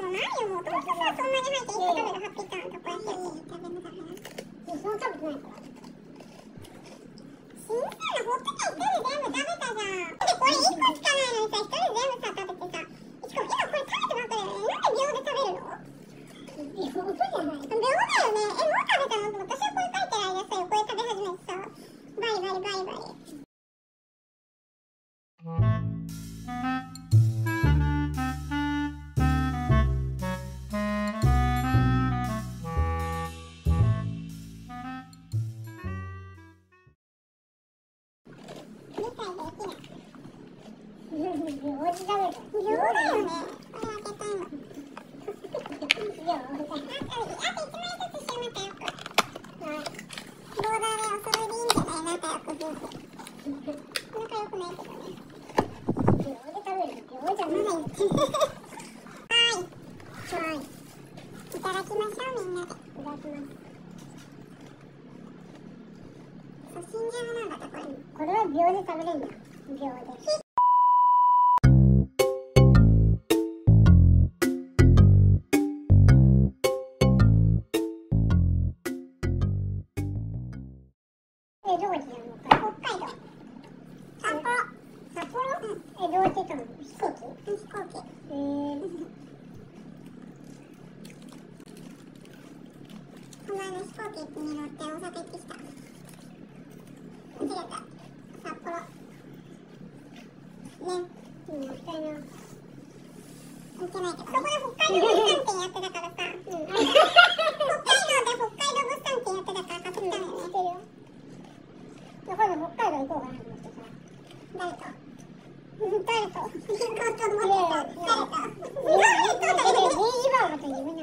もないよもともとさそんなに入って1個食べるハッピーターンとこ焼きやし食べなダメなえその食べてないから新鮮なほっときゃ一人で全部食べたじゃんでこれ1個しかないのにさこれは秒で食べれるんだ秒で。行機え、この間飛行機に乗って大阪行ってきた間違えた札幌ねうん二人の行ってないけどそこで北海道物産展やってたからさ、うん北海道で北海道物産展やってたから買ってきたのよね知ってるよ今度北海道行こうかなと思ってさ。誰と誰と行こうと思ってた誰といやいや誰と誰と誰とビーチバーガーと自分な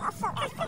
Yeah,